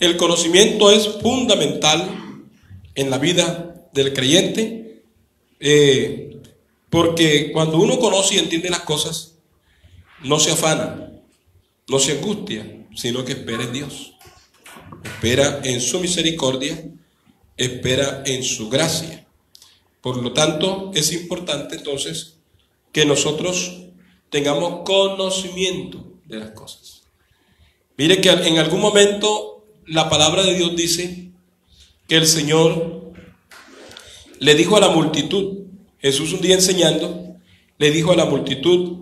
el conocimiento es fundamental en la vida del creyente, eh, porque cuando uno conoce y entiende las cosas, no se afana, no se angustia, sino que espera en Dios. Espera en su misericordia, espera en su gracia. Por lo tanto, es importante entonces que nosotros tengamos conocimiento de las cosas. Mire que en algún momento la palabra de Dios dice que el Señor le dijo a la multitud, Jesús un día enseñando, le dijo a la multitud,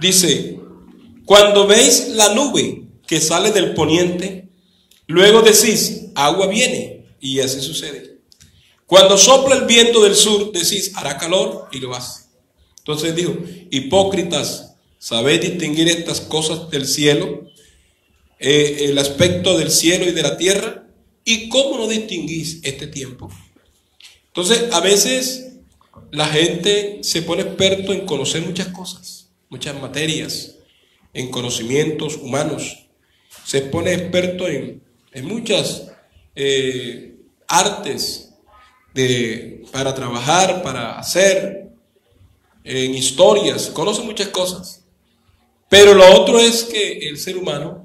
dice, cuando veis la nube que sale del poniente, luego decís, agua viene, y así sucede. Cuando sopla el viento del sur, decís, hará calor, y lo hace. Entonces dijo, hipócritas, ¿sabéis distinguir estas cosas del cielo? Eh, el aspecto del cielo y de la tierra. ¿Y cómo no distinguís este tiempo? Entonces, a veces la gente se pone experto en conocer muchas cosas, muchas materias, en conocimientos humanos. Se pone experto en, muchas eh, artes de, para trabajar, para hacer, en historias, conoce muchas cosas. Pero lo otro es que el ser humano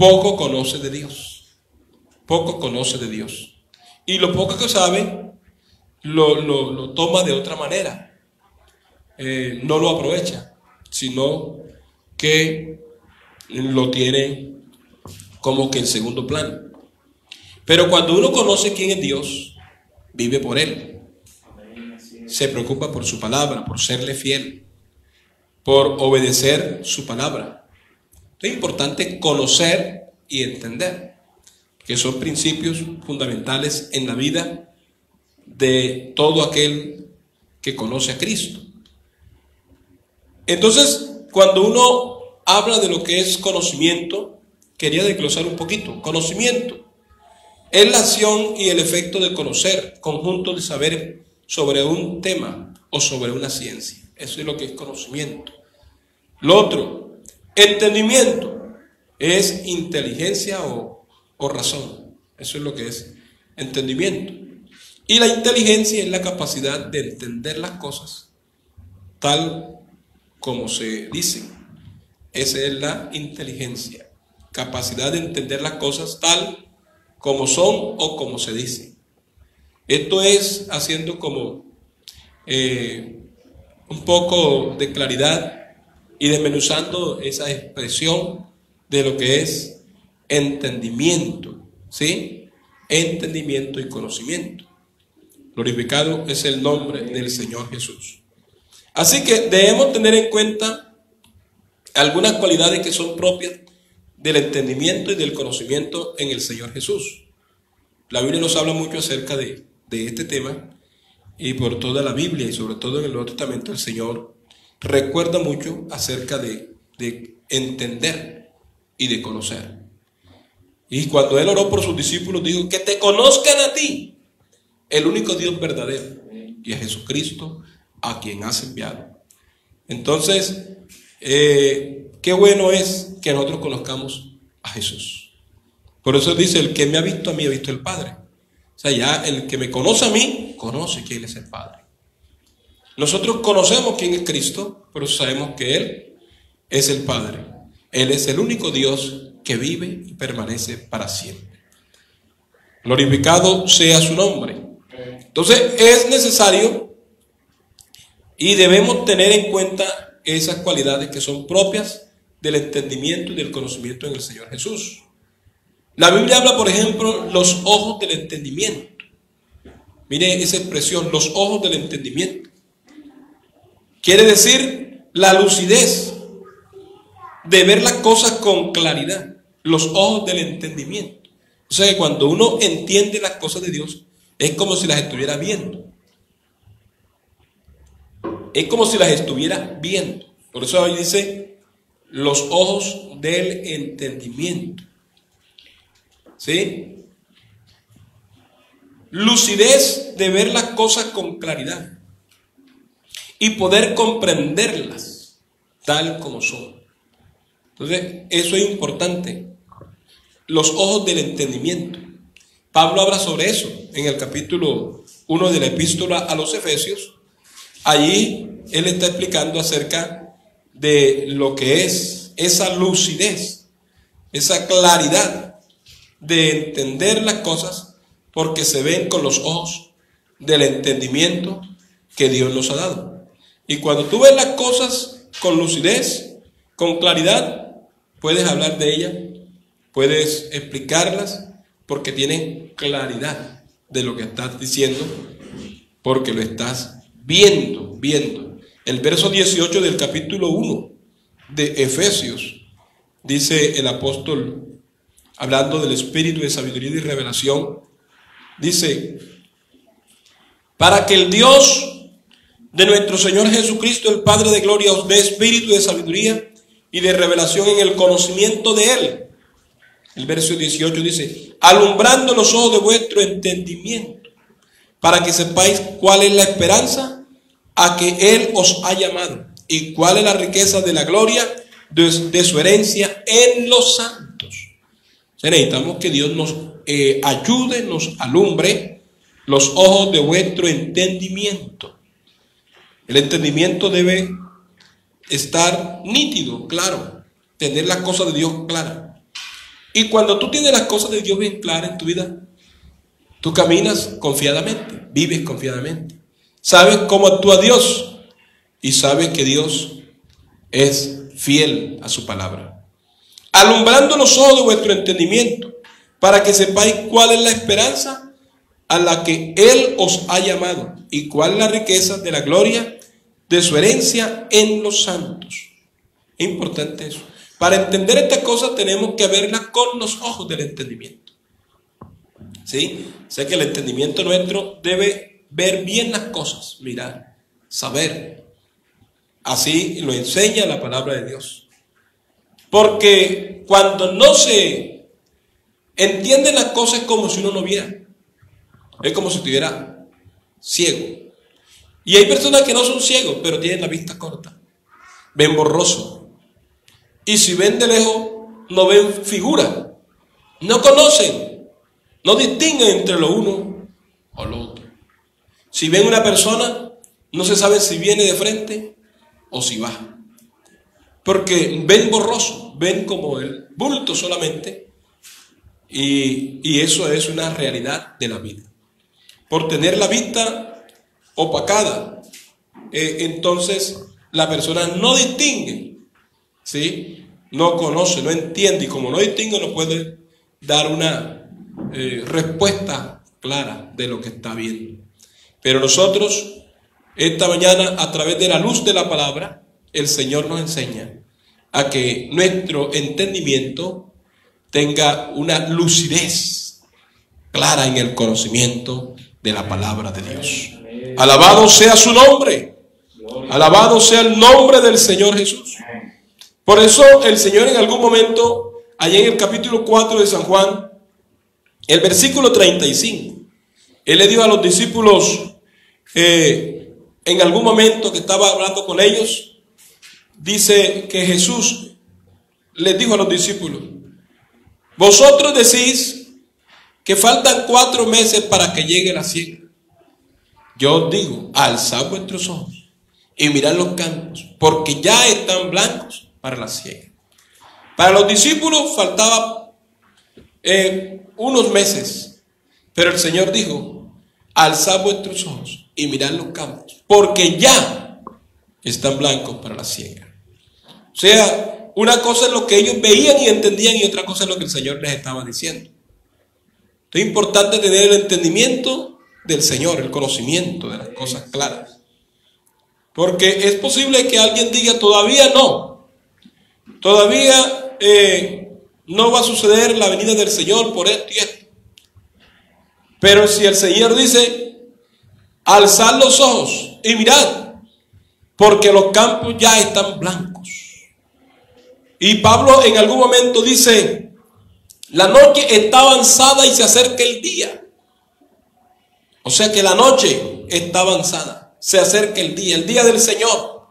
poco conoce de Dios. Poco conoce de Dios. Y lo poco que sabe, lo, toma de otra manera. Eh, no lo aprovecha, sino que lo tiene como que en segundo plano. Pero cuando uno conoce quién es Dios, vive por Él. Se preocupa por su palabra, por serle fiel, por obedecer su palabra. Es importante conocer y entender, que son principios fundamentales en la vida de todo aquel que conoce a Cristo. Entonces, cuando uno habla de lo que es conocimiento, quería desglosar un poquito. Conocimiento es la acción y el efecto de conocer, conjunto de saber sobre un tema o sobre una ciencia. Eso es lo que es conocimiento. Lo otro, Entendimiento es inteligencia o, razón. Eso es lo que es entendimiento. Y la inteligencia es la capacidad de entender las cosas tal como se dicen. Esa es la inteligencia. Capacidad de entender las cosas tal como son o como se dicen. Esto es haciendo como eh, un poco de claridad y desmenuzando esa expresión de lo que es entendimiento, ¿sí? Entendimiento y conocimiento. Glorificado es el nombre del Señor Jesús. Así que debemos tener en cuenta algunas cualidades que son propias del entendimiento y del conocimiento en el Señor Jesús. La Biblia nos habla mucho acerca de, de este tema y por toda la Biblia y sobre todo en el Nuevo Testamento el Señor recuerda mucho acerca de, entender y de conocer. Y cuando él oró por sus discípulos, dijo, que te conozcan a ti, el único Dios verdadero, y a Jesucristo, a quien has enviado. Entonces, eh, qué bueno es que nosotros conozcamos a Jesús. Por eso dice, el que me ha visto a mí ha visto el Padre. O sea, ya el que me conoce a mí, conoce quién es el Padre. Nosotros conocemos quién es Cristo, pero sabemos que Él es el Padre. Él es el único Dios que vive y permanece para siempre. Glorificado sea su nombre. Entonces es necesario y debemos tener en cuenta esas cualidades que son propias del entendimiento y del conocimiento en el Señor Jesús. La Biblia habla, por ejemplo, los ojos del entendimiento. Mire esa expresión, los ojos del entendimiento. Quiere decir la lucidez de ver las cosas con claridad, los ojos del entendimiento. O sea que cuando uno entiende las cosas de Dios, es como si las estuviera viendo. Es como si las estuviera viendo. Por eso ahí dice los ojos del entendimiento. ¿Sí? Lucidez de ver las cosas con claridad y poder comprenderlas tal como son. Entonces, eso es importante. los ojos del entendimiento. Pablo habla sobre eso en el capítulo 1 de la epístola a los Efesios. Allí él está explicando acerca de lo que es esa lucidez, esa claridad de entender las cosas porque se ven con los ojos del entendimiento que Dios nos ha dado. Y cuando tú ves las cosas con lucidez, con claridad, puedes hablar de ellas, puedes explicarlas, porque tienen claridad de lo que estás diciendo, porque lo estás viendo, viendo. El verso 18 del capítulo 1 de Efesios, dice el apóstol, hablando del espíritu de sabiduría y revelación, dice, para que el Dios de nuestro Señor Jesucristo, el Padre de gloria, os dé espíritu de sabiduría y de revelación en el conocimiento de Él. El verso 18 dice, alumbrando los ojos de vuestro entendimiento, para que sepáis cuál es la esperanza a que Él os ha llamado y cuál es la riqueza de la gloria de, su herencia en los santos. necesitamos que Dios nos eh, ayude, nos alumbre los ojos de vuestro entendimiento el entendimiento debe estar nítido, claro, tener las cosas de Dios claras. Y cuando tú tienes las cosas de Dios bien claras en tu vida, tú caminas confiadamente, vives confiadamente. Sabes cómo actúa Dios y sabes que Dios es fiel a su palabra. Alumbrando los ojos de vuestro entendimiento para que sepáis cuál es la esperanza a la que Él os ha llamado y cuál es la riqueza de la gloria de su herencia en los santos. Es importante eso. Para entender estas cosas tenemos que verlas con los ojos del entendimiento. ¿Sí? Sé que el entendimiento nuestro debe ver bien las cosas, mirar, saber. Así lo enseña la palabra de Dios. Porque cuando no se entienden las cosas es como si uno no viera. Es como si estuviera ciego. Y hay personas que no son ciegos, pero tienen la vista corta. Ven borroso. Y si ven de lejos, no ven figura. No conocen. No distinguen entre lo uno o lo otro. Si ven una persona, no se sabe si viene de frente o si va. Porque ven borroso, ven como el bulto solamente. Y, y eso es una realidad de la vida. Por tener la vista opacada. Eh, entonces la persona no distingue, ¿sí? No conoce, no entiende y como no distingue no puede dar una eh, respuesta clara de lo que está viendo. Pero nosotros, esta mañana, a través de la luz de la palabra, el Señor nos enseña a que nuestro entendimiento tenga una lucidez clara en el conocimiento de la palabra de Dios. Alabado sea su nombre. Alabado sea el nombre del Señor Jesús. Por eso el Señor en algún momento, allá en el capítulo 4 de San Juan, el versículo 35, Él le dijo a los discípulos, eh, en algún momento que estaba hablando con ellos, dice que Jesús les dijo a los discípulos, vosotros decís que faltan cuatro meses para que llegue la siega. Yo os digo, alzad vuestros ojos y mirad los campos, porque ya están blancos para la siega. Para los discípulos faltaba eh, unos meses, pero el Señor dijo, alzad vuestros ojos y mirad los campos, porque ya están blancos para la siega. O sea, una cosa es lo que ellos veían y entendían y otra cosa es lo que el Señor les estaba diciendo. Es importante tener el entendimiento del Señor, el conocimiento de las cosas claras. Porque es posible que alguien diga, todavía no, todavía eh, no va a suceder la venida del Señor por esto y esto. Pero si el Señor dice, alzad los ojos y mirad, porque los campos ya están blancos. Y Pablo en algún momento dice, la noche está avanzada y se acerca el día. O sea que la noche está avanzada. Se acerca el día, el día del Señor.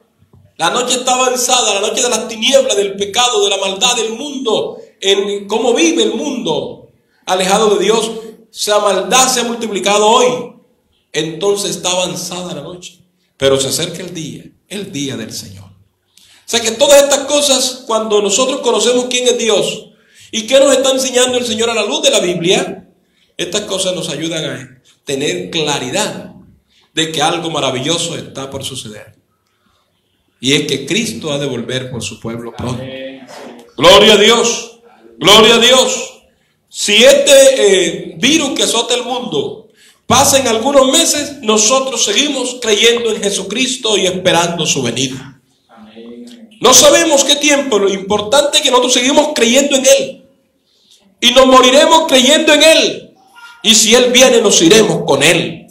La noche está avanzada, la noche de las tinieblas, del pecado, de la maldad del mundo. en cómo vive el mundo alejado de Dios, esa maldad se ha multiplicado hoy. Entonces está avanzada la noche, pero se acerca el día, el día del Señor. O sea que todas estas cosas, cuando nosotros conocemos quién es Dios y qué nos está enseñando el Señor a la luz de la Biblia, estas cosas nos ayudan a tener claridad de que algo maravilloso está por suceder. Y es que Cristo ha de volver por su pueblo pronto. Gloria a Dios. Gloria a Dios. Si este eh, virus que azota el mundo pasa en algunos meses, nosotros seguimos creyendo en Jesucristo y esperando su venida. No sabemos qué tiempo, lo importante es que nosotros seguimos creyendo en Él. Y nos moriremos creyendo en Él. Y si Él viene, nos iremos con Él.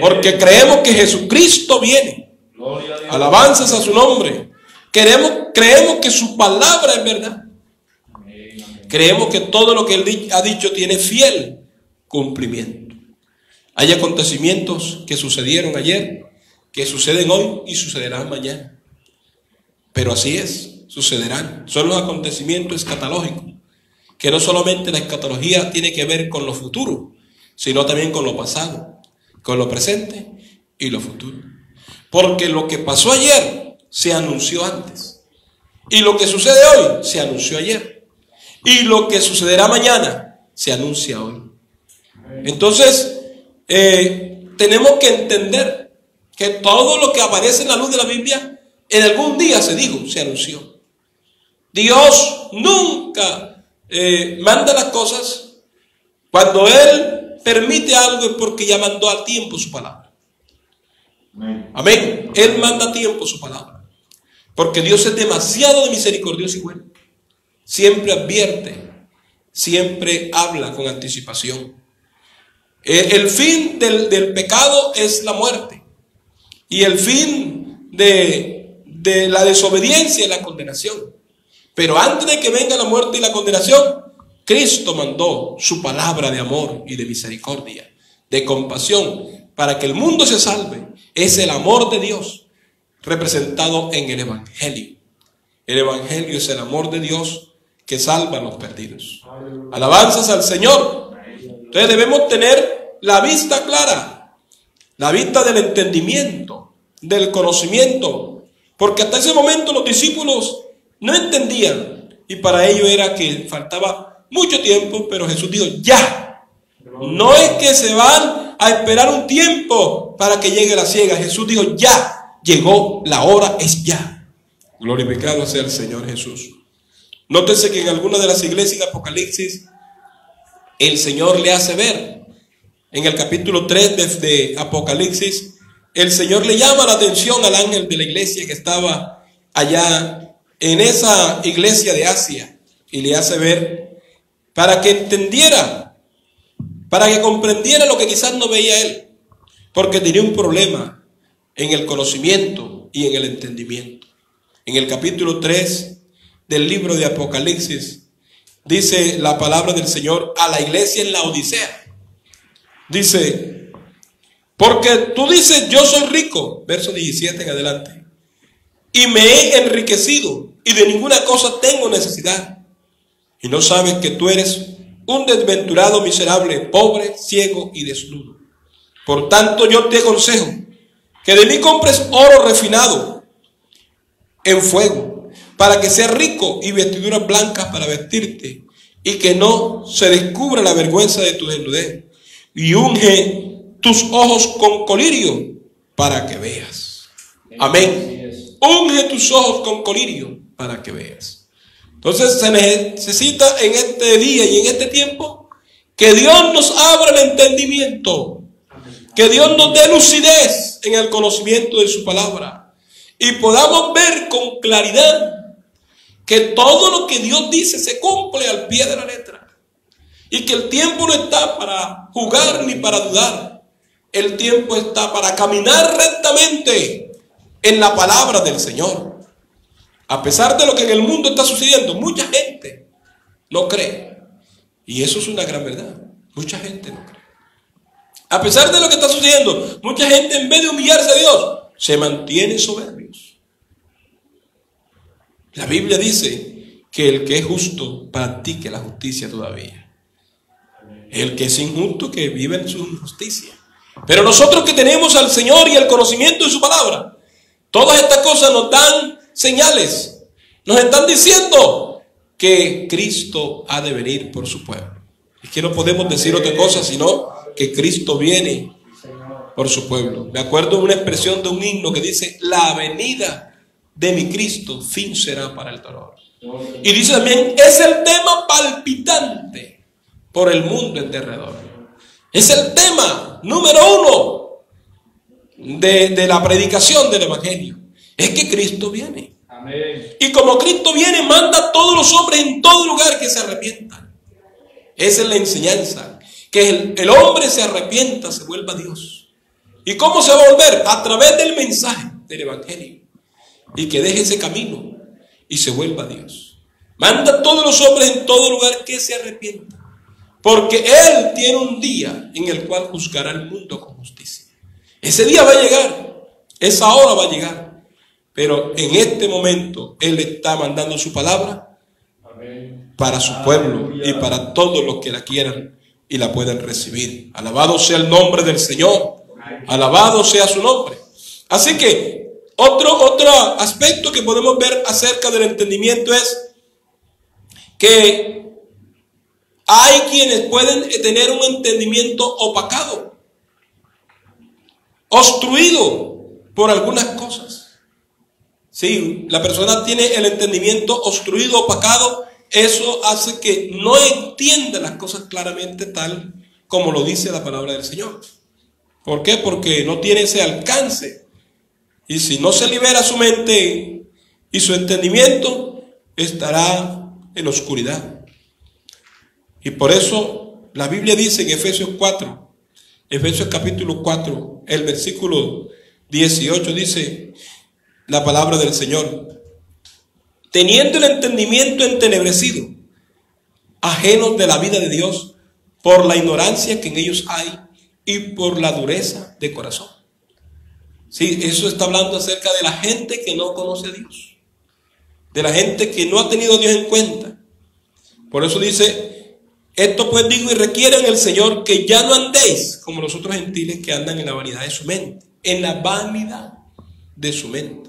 Porque creemos que Jesucristo viene. Alabanzas a su nombre. Queremos, creemos que su palabra es verdad. Creemos que todo lo que Él ha dicho tiene fiel cumplimiento. Hay acontecimientos que sucedieron ayer, que suceden hoy y sucederán mañana. Pero así es, sucederán. Son los acontecimientos escatológicos, que no solamente la escatología tiene que ver con lo futuro, sino también con lo pasado, con lo presente y lo futuro. Porque lo que pasó ayer se anunció antes. Y lo que sucede hoy se anunció ayer. Y lo que sucederá mañana se anuncia hoy. Entonces, eh, tenemos que entender que todo lo que aparece en la luz de la Biblia en algún día se dijo, se anunció. Dios nunca eh, manda las cosas. Cuando Él permite algo es porque ya mandó a tiempo su palabra. Amén. Él manda a tiempo su palabra. Porque Dios es demasiado de misericordioso y bueno. Siempre advierte, siempre habla con anticipación. Eh, el fin del, del pecado es la muerte. Y el fin de de la desobediencia y la condenación. Pero antes de que venga la muerte y la condenación, Cristo mandó su palabra de amor y de misericordia, de compasión, para que el mundo se salve. Es el amor de Dios representado en el Evangelio. El Evangelio es el amor de Dios que salva a los perdidos. Alabanzas al Señor. Entonces debemos tener la vista clara, la vista del entendimiento, del conocimiento, porque hasta ese momento los discípulos no entendían y para ellos era que faltaba mucho tiempo, pero Jesús dijo, ya. No es que se van a esperar un tiempo para que llegue la ciega. Jesús dijo, ya, llegó la hora, es ya. Glorificado sea el Señor Jesús. Nótese que en alguna de las iglesias de Apocalipsis, el Señor le hace ver, en el capítulo 3 de Apocalipsis, el Señor le llama la atención al ángel de la iglesia que estaba allá en esa iglesia de Asia y le hace ver para que entendiera, para que comprendiera lo que quizás no veía él, porque tenía un problema en el conocimiento y en el entendimiento. En el capítulo 3 del libro de Apocalipsis dice la palabra del Señor a la iglesia en la Odisea. Dice, porque tú dices, yo soy rico, verso 17 en adelante, y me he enriquecido y de ninguna cosa tengo necesidad. Y no sabes que tú eres un desventurado, miserable, pobre, ciego y desnudo. Por tanto, yo te aconsejo que de mí compres oro refinado en fuego, para que seas rico y vestiduras blancas para vestirte, y que no se descubra la vergüenza de tu desnudez. Y unge tus ojos con colirio para que veas. Amén. Unge tus ojos con colirio para que veas. Entonces se necesita en este día y en este tiempo que Dios nos abra el entendimiento, que Dios nos dé lucidez en el conocimiento de su palabra y podamos ver con claridad que todo lo que Dios dice se cumple al pie de la letra y que el tiempo no está para jugar ni para dudar el tiempo está para caminar rectamente en la palabra del Señor. A pesar de lo que en el mundo está sucediendo, mucha gente no cree. Y eso es una gran verdad. Mucha gente no cree. A pesar de lo que está sucediendo, mucha gente en vez de humillarse a Dios, se mantiene soberbios. La Biblia dice que el que es justo practique la justicia todavía. El que es injusto que vive en su injusticia. Pero nosotros que tenemos al Señor y el conocimiento de su palabra, todas estas cosas nos dan señales. Nos están diciendo que Cristo ha de venir por su pueblo. Es que no podemos decir otra cosa sino que Cristo viene por su pueblo. Me acuerdo de una expresión de un himno que dice, la venida de mi Cristo fin será para el dolor. Y dice también, es el tema palpitante por el mundo en derredor. Es el tema número uno de, de la predicación del Evangelio. Es que Cristo viene. Y como Cristo viene, manda a todos los hombres en todo lugar que se arrepientan. Esa es la enseñanza. Que el, el hombre se arrepienta, se vuelva a Dios. ¿Y cómo se va a volver? A través del mensaje del Evangelio. Y que deje ese camino y se vuelva a Dios. Manda a todos los hombres en todo lugar que se arrepientan. Porque Él tiene un día en el cual juzgará el mundo con justicia. Ese día va a llegar. Esa hora va a llegar. Pero en este momento Él está mandando su palabra para su pueblo y para todos los que la quieran y la puedan recibir. Alabado sea el nombre del Señor. Alabado sea su nombre. Así que otro, otro aspecto que podemos ver acerca del entendimiento es que hay quienes pueden tener un entendimiento opacado, obstruido por algunas cosas. Si la persona tiene el entendimiento obstruido, opacado, eso hace que no entienda las cosas claramente tal como lo dice la palabra del Señor. ¿Por qué? Porque no tiene ese alcance. Y si no se libera su mente y su entendimiento, estará en oscuridad. Y por eso la Biblia dice en Efesios 4, Efesios capítulo 4, el versículo 18 dice, la palabra del Señor. Teniendo el entendimiento entenebrecido, ajenos de la vida de Dios, por la ignorancia que en ellos hay y por la dureza de corazón. Sí, eso está hablando acerca de la gente que no conoce a Dios, de la gente que no ha tenido a Dios en cuenta. Por eso dice, esto pues digo y requieren el Señor que ya no andéis como los otros gentiles que andan en la vanidad de su mente, en la vanidad de su mente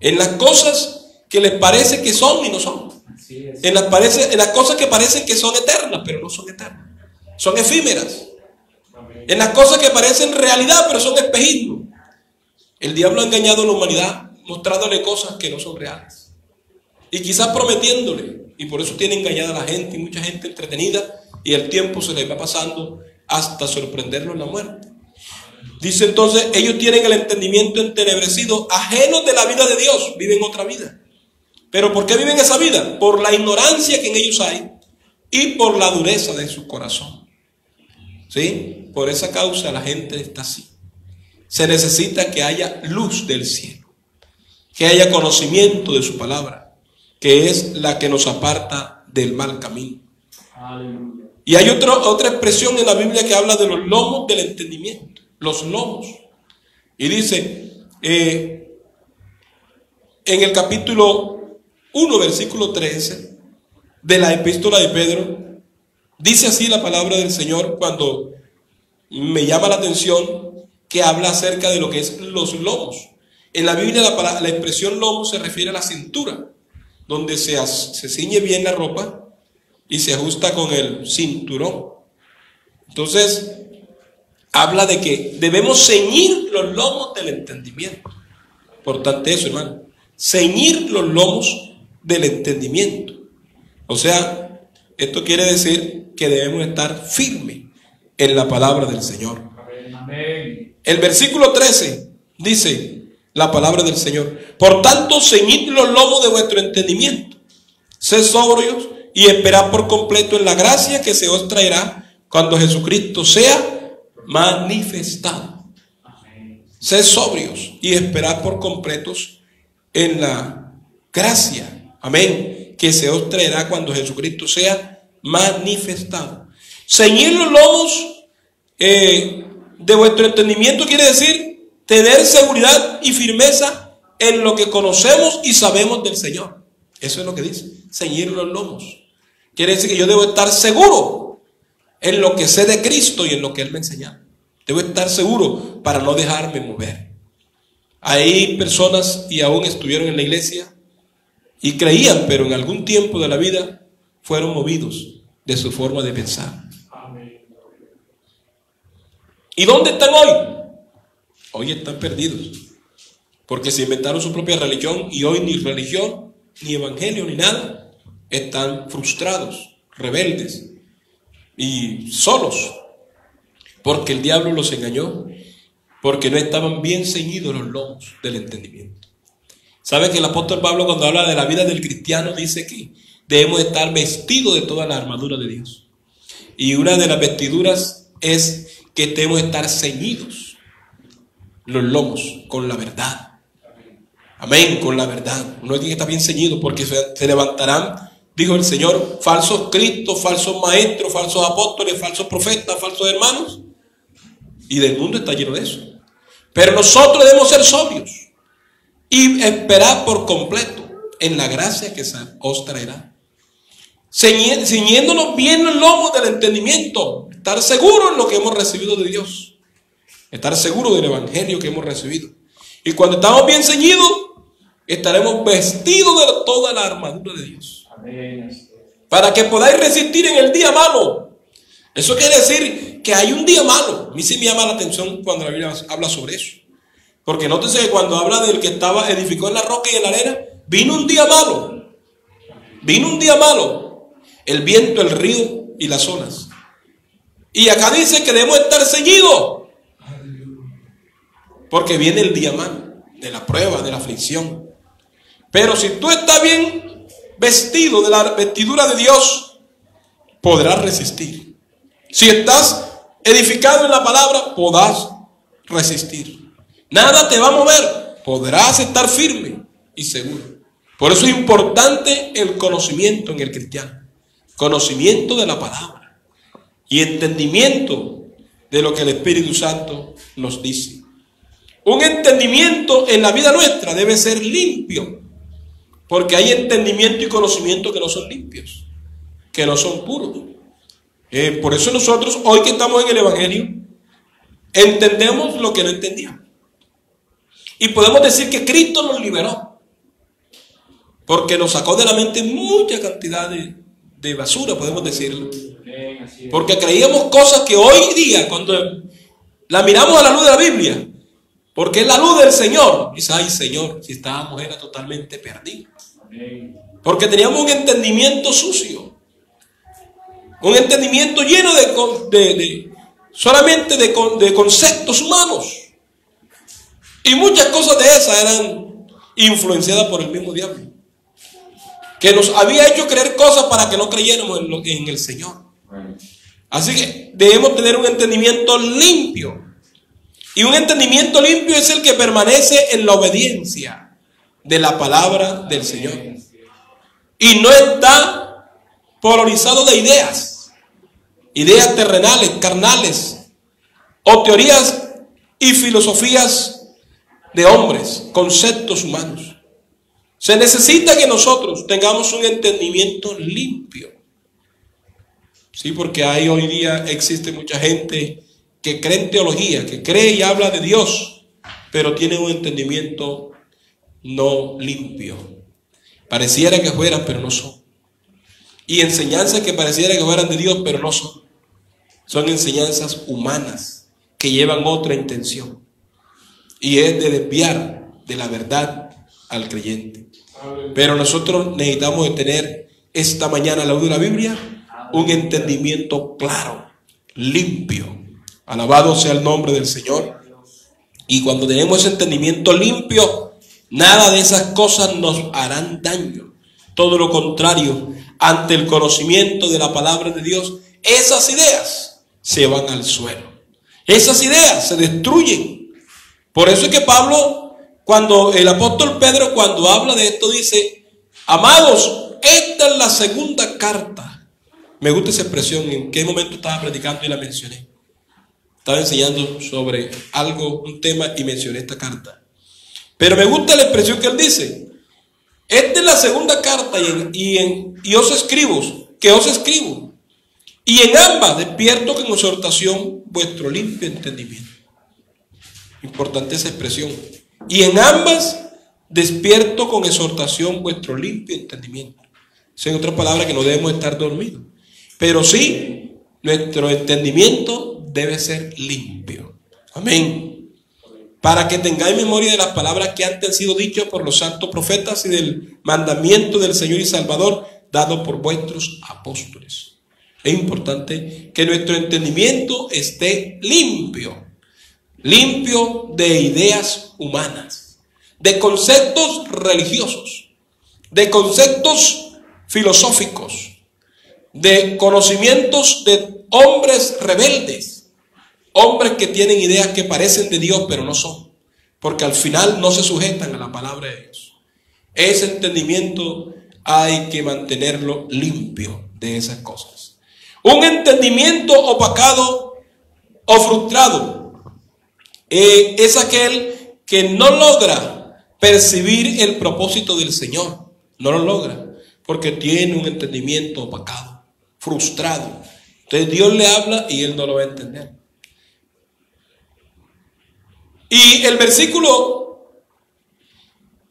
en las cosas que les parece que son y no son. En las, parece, en las cosas que parecen que son eternas, pero no son eternas. Son efímeras. En las cosas que parecen realidad, pero son espejismo. El diablo ha engañado a la humanidad mostrándole cosas que no son reales. Y quizás prometiéndole. Y por eso tiene engañada a la gente y mucha gente entretenida. Y el tiempo se les va pasando hasta sorprenderlo en la muerte. Dice entonces, ellos tienen el entendimiento entenebrecido, ajenos de la vida de Dios, viven otra vida. ¿Pero por qué viven esa vida? Por la ignorancia que en ellos hay y por la dureza de su corazón. ¿Sí? Por esa causa la gente está así. Se necesita que haya luz del cielo, que haya conocimiento de su palabra, que es la que nos aparta del mal camino. Y hay otra expresión en la Biblia que habla de los lomos del entendimiento los lomos. Y dice, eh, en el capítulo 1, versículo 13 de la epístola de Pedro, dice así la palabra del Señor cuando me llama la atención que habla acerca de lo que es los lomos. En la Biblia la, la expresión lomo se refiere a la cintura, donde se, se ciñe bien la ropa y se ajusta con el cinturón. Entonces, habla de que debemos ceñir los lomos del entendimiento. Importante eso, hermano. Ceñir los lomos del entendimiento. O sea, esto quiere decir que debemos estar firmes en la palabra del Señor. El versículo 13 dice la palabra del Señor. Por tanto, ceñid los lomos de vuestro entendimiento. Sed sobrios y esperad por completo en la gracia que se os traerá cuando Jesucristo sea manifestado. Sed sobrios y esperad por completos en la gracia. Amén. Que se os traerá cuando Jesucristo sea manifestado. Ceñir los lomos eh, de vuestro entendimiento quiere decir tener seguridad y firmeza en lo que conocemos y sabemos del Señor. Eso es lo que dice, ceñir los lomos. Quiere decir que yo debo estar seguro en lo que sé de Cristo y en lo que Él me enseña. Debo estar seguro para no dejarme mover. Hay personas y aún estuvieron en la iglesia y creían, pero en algún tiempo de la vida fueron movidos de su forma de pensar. ¿Y dónde están hoy? Hoy están perdidos. Porque se inventaron su propia religión y hoy ni religión, ni evangelio, ni nada. Están frustrados, rebeldes y solos. Porque el diablo los engañó. Porque no estaban bien ceñidos los lomos del entendimiento. ¿Saben que el apóstol Pablo cuando habla de la vida del cristiano dice que debemos estar vestidos de toda la armadura de Dios? Y una de las vestiduras es que debemos estar ceñidos los lomos con la verdad. Amén, con la verdad. Uno tiene que estar bien ceñido porque se levantarán, dijo el Señor, falsos cristos, falsos maestros, falsos apóstoles, falsos profetas, falsos hermanos. Y del mundo está lleno de eso. Pero nosotros debemos ser sobrios y esperar por completo en la gracia que os traerá. Ciñéndonos bien los lomos del entendimiento, estar seguros en lo que hemos recibido de Dios, estar seguros del Evangelio que hemos recibido. Y cuando estamos bien ceñidos, estaremos vestidos de toda la armadura de Dios. Para que podáis resistir en el día malo. Eso quiere decir que hay un día malo. A mí sí me llama la atención cuando la Biblia habla sobre eso. Porque nótese que cuando habla del que estaba edificó en la roca y en la arena, vino un día malo. Vino un día malo. El viento, el río y las olas. Y acá dice que debemos estar ceñidos. Porque viene el día de la prueba, de la aflicción. Pero si tú estás bien vestido de la vestidura de Dios, podrás resistir. Si estás edificado en la palabra, podrás resistir. Nada te va a mover. Podrás estar firme y seguro. Por eso es importante el conocimiento en el cristiano. Conocimiento de la palabra. Y entendimiento de lo que el Espíritu Santo nos dice. Un entendimiento en la vida nuestra debe ser limpio. Porque hay entendimiento y conocimiento que no son limpios. Que no son puros. Eh, por eso nosotros, hoy que estamos en el Evangelio, entendemos lo que no entendíamos. Y podemos decir que Cristo nos liberó. Porque nos sacó de la mente mucha cantidad de, basura, podemos decirlo. Porque creíamos cosas que hoy día, cuando la miramos a la luz de la Biblia, porque es la luz del Señor, dice, ay Señor, si estábamos era totalmente perdido. Porque teníamos un entendimiento sucio. Un entendimiento lleno de, solamente de conceptos humanos. Y muchas cosas de esas eran influenciadas por el mismo diablo. Que nos había hecho creer cosas para que no creyéramos en, en el Señor. Así que debemos tener un entendimiento limpio. Y un entendimiento limpio es el que permanece en la obediencia de la palabra del Señor. Y no está polarizado de ideas, ideas terrenales, carnales, o teorías y filosofías de hombres, conceptos humanos. Se necesita que nosotros tengamos un entendimiento limpio. Sí, porque hay hoy día existe mucha gente que cree en teología, que cree y habla de Dios, pero tiene un entendimiento no limpio. Pareciera que fueran, pero no son. Y enseñanzas que pareciera que fueran de Dios, pero no son. Son enseñanzas humanas que llevan otra intención y es de desviar de la verdad al creyente. Pero nosotros necesitamos tener esta mañana la luz de la Biblia un entendimiento claro, limpio. Alabado sea el nombre del Señor. Y cuando tenemos ese entendimiento limpio, nada de esas cosas nos harán daño. Todo lo contrario, ante el conocimiento de la palabra de Dios, esas ideas se van al suelo. Esas ideas se destruyen por eso es que Pablo, cuando el apóstol Pedro, cuando habla de esto, dice, amados, esta es la segunda carta. Me gusta esa expresión, en qué momento estaba predicando y la mencioné. Estaba enseñando sobre algo, un tema y mencioné esta carta. Pero me gusta la expresión que él dice. Esta es la segunda carta y, en, y, os escribo, que os escribo. Y en ambas despierto con exhortación vuestro limpio entendimiento. Importante esa expresión. Y en ambas despierto con exhortación vuestro limpio entendimiento. En otras palabras, que no debemos estar dormidos. Pero sí, nuestro entendimiento debe ser limpio. Amén. Para que tengáis memoria de las palabras que antes han sido dichas por los santos profetas y del mandamiento del Señor y Salvador dado por vuestros apóstoles. Es importante que nuestro entendimiento esté limpio, limpio de ideas humanas, de conceptos religiosos, de conceptos filosóficos, de conocimientos de hombres rebeldes, hombres que tienen ideas que parecen de Dios pero no son, porque al final no se sujetan a la palabra de Dios. Ese entendimiento hay que mantenerlo limpio de esas cosas. Un entendimiento opacado o frustrado eh, es aquel que no logra percibir el propósito del Señor, no lo logra porque tiene un entendimiento opacado, frustrado. Entonces Dios le habla y él no lo va a entender. Y el versículo